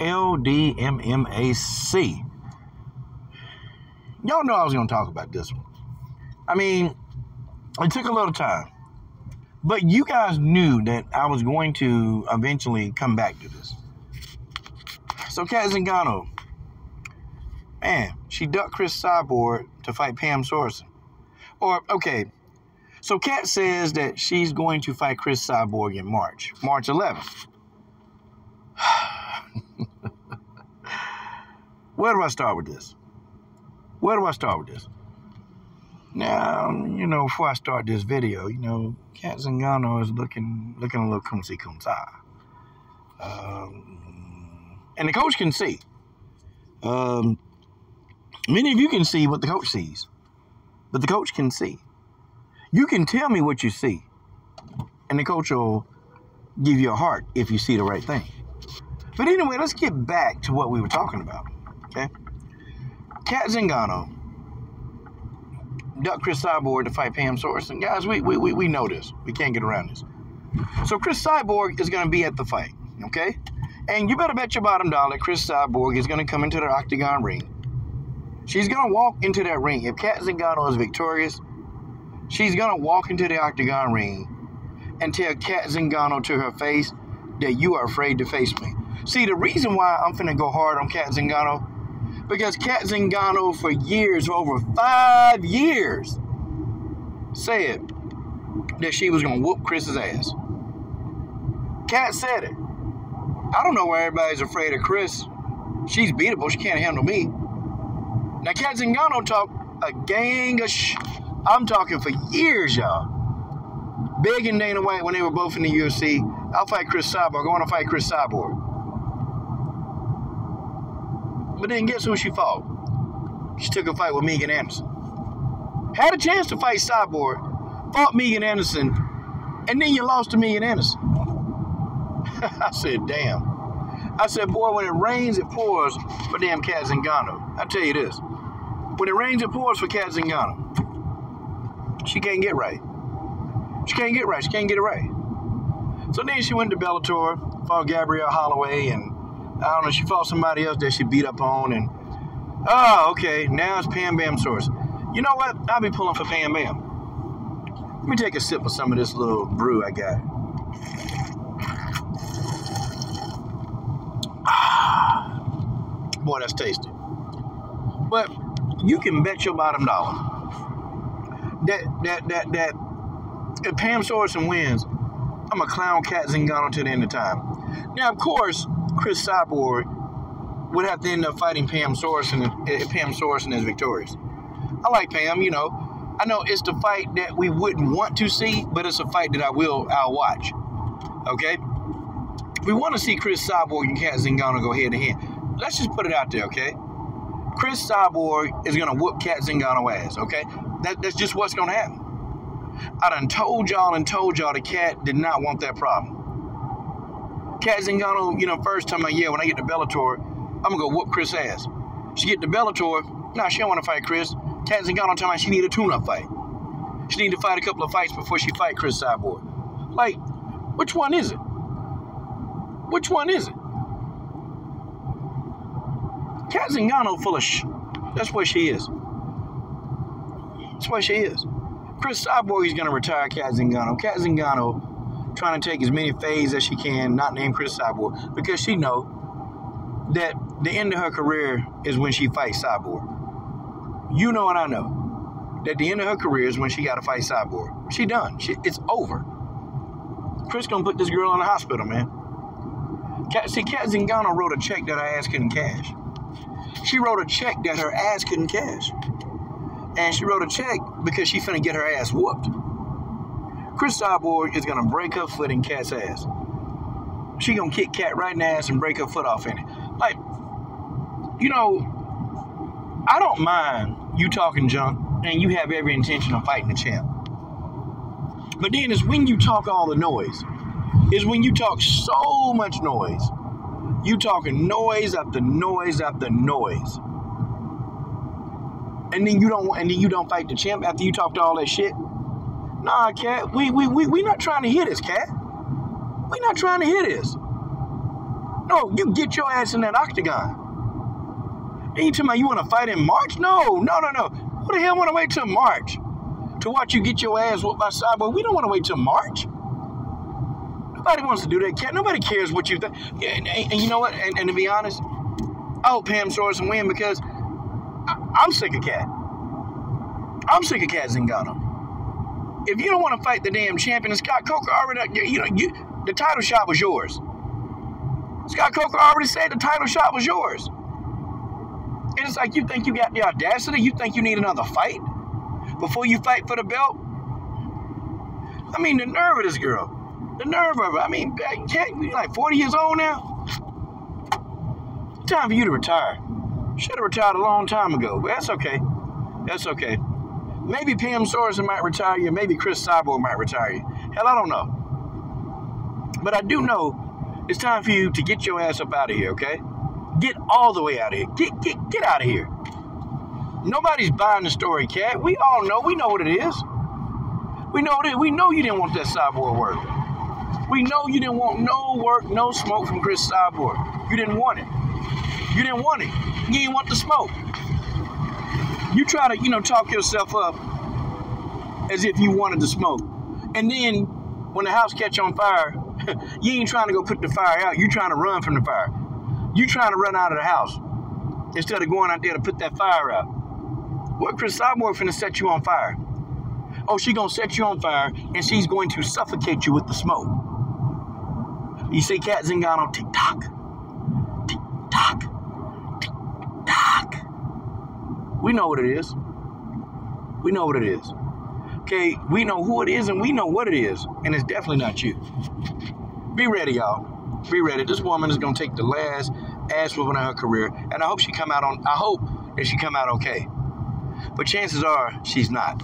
LDMMAC. Y'all know I was going to talk about this one. I mean, it took a little time. But you guys knew that I was going to eventually come back to this. So Cat Zingano, man, she ducked Chris Cyborg to fight Pam Sorenson. Or, okay, so Cat says that she's going to fight Chris Cyborg in March, March 11th. Where do I start with this? Where do I start with this? Now, you know, before I start this video, you know, Cat Zingano is looking looking a little kumsi kumsa. Um, and the coach can see. Um, many of you can see what the coach sees, but the coach can see. You can tell me what you see, and the coach will give you a heart if you see the right thing. But anyway, let's get back to what we were talking about. Okay, Cat Zingano duck Cris Cyborg to fight Pam Sorenson. Guys, we, we, we, we know this. We can't get around this. So Chris Cyborg is going to be at the fight, okay? And you better bet your bottom dollar Chris Cyborg is going to come into the octagon ring. She's going to walk into that ring. If Cat Zingano is victorious, she's going to walk into the octagon ring and tell Cat Zingano to her face that you are afraid to face me. See, the reason why I'm finna go hard on Cat Zingano because Cat Zingano, for years, for over five years, said that she was going to whoop Chris's ass. Cat said it. I don't know why everybody's afraid of Chris. She's beatable. She can't handle me. Now, Cat Zingano talked a gang of sh- I'm talking for years, y'all. Big Begging Dana White when they were both in the UFC, I'll fight Chris Cyborg. I want to fight Chris Cyborg. But then guess who she fought? She took a fight with Megan Anderson. Had a chance to fight Cyborg, fought Megan Anderson, and then you lost to Megan Anderson. I said, damn. I said, boy, when it rains, it pours for damn Cat Zingano. I tell you this. When it rains, it pours for Cat Zingano. She can't get right. She can't get right. She can't get it right. So then she went to Bellator, fought Gabrielle Holloway, and I don't know, she fought somebody else that she beat up on, and oh, okay, now it's Pam Bam Source. You know what? I'll be pulling for Pam Bam. Let me take a sip of some of this little brew I got. Ah, boy, that's tasty. But you can bet your bottom dollar that that that that if Pam Sorenson wins, I'm a clown Cat Zingano to the end of time. Now, of course, Cris Cyborg would have to end up fighting Pam Sorenson if eh, Pam Sorenson is victorious. I like Pam, you know. I know it's the fight that we wouldn't want to see, but it's a fight that I will I'll watch. Okay? We want to see Chris Cyborg and Cat Zingano go head to head. Let's just put it out there, okay? Chris Cyborg is gonna whoop Cat Zingano ass, okay? That, that's just what's gonna happen. I done told y'all and told y'all the cat did not want that problem. Cat Zingano, you know, first time I yeah, when I get to Bellator, I'm gonna go whoop Chris ass. She get to Bellator, nah, she don't want to fight Chris. Cat Zingano tell me she need a tune-up fight. She need to fight a couple of fights before she fight Chris Cyborg. Like, which one is it? Which one is it? Cat Zingano full of sh. That's what she is. That's what she is. Chris Cyborg is gonna retire Cat Zingano. Cat Zingano trying to take as many fades as she can, not name Chris Cyborg, because she know that the end of her career is when she fights Cyborg. You know and I know that the end of her career is when she got to fight Cyborg. She done. She, it's over. Chris gonna put this girl in the hospital, man. See, Cat Zingano wrote a check that her ass couldn't cash. She wrote a check that her ass couldn't cash. And she wrote a check because she finna get her ass whooped. Cris Cyborg is gonna break her foot in Cat's ass. She gonna kick Cat right in the ass and break her foot off in it. Like, you know, I don't mind you talking junk and you have every intention of fighting the champ. But then it's when you talk all the noise. Is when you talk so much noise. You talking noise after noise after noise. And then you don't and then you don't fight the champ after you talked all that shit. Nah, cat. We we we we not trying to hear this, cat. We not trying to hear this. No, you get your ass in that octagon. You talking about you want to fight in March? No, no, no, no. Who the hell want to wait till March to watch you get your ass whooped by Cyborg? We don't want to wait till March. Nobody wants to do that, cat. Nobody cares what you think. And, and, and, you know what? And, and, to be honest, I hope Pam Sorenson win because I, am sick of Cat. I'm sick of Cat Zingano. If you don't want to fight the damn champion, Scott Coker already, you know, you, the title shot was yours. Scott Coker already said the title shot was yours. And it's like you think you got the audacity, you think you need another fight before you fight for the belt. I mean, the nerve of this girl. The nerve of her. I mean, can't like 40 years old now? Time for you to retire. Should have retired a long time ago, but that's okay. That's okay. Maybe Pam Sorenson might retire you. Maybe Chris Cyborg might retire you. Hell, I don't know. But I do know it's time for you to get your ass up out of here, okay? Get all the way out of here. Get get get out of here. Nobody's buying the story, cat. We all know. We know what it is. We know it. We know you didn't want that cyborg work. We know you didn't want no work, no smoke from Chris Cyborg. You didn't want it. You didn't want it. You didn't want the smoke. You try to, you know, talk yourself up as if you wanted to smoke. And then when the house catch on fire, you ain't trying to go put the fire out. You're trying to run from the fire. You're trying to run out of the house instead of going out there to put that fire out. What Cris Cyborg finna set you on fire? Oh, she gonna set you on fire and she's going to suffocate you with the smoke. You see Cat Zingano tock, tick We know what it is. We know what it is. Okay, we know who it is and we know what it is, and it's definitely not you. Be ready, y'all. Be ready. This woman is gonna take the last ass whooping of her career, and I hope she come out on. I hope that she come out okay. But chances are she's not.